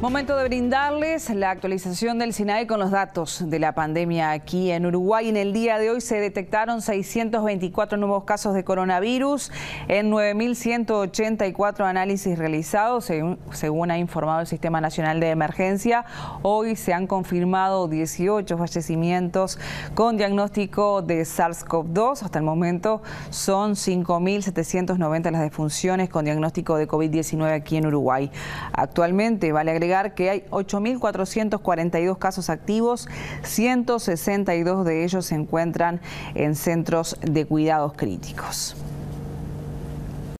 Momento de brindarles la actualización del SINAE con los datos de la pandemia aquí en Uruguay. En el día de hoy se detectaron 624 nuevos casos de coronavirus en 9.184 análisis realizados, según, ha informado el Sistema Nacional de Emergencia. Hoy se han confirmado 18 fallecimientos con diagnóstico de SARS-CoV-2. Hasta el momento son 5.790 las defunciones con diagnóstico de COVID-19 aquí en Uruguay. Actualmente, vale que hay 8.442 casos activos, 162 de ellos se encuentran en centros de cuidados críticos.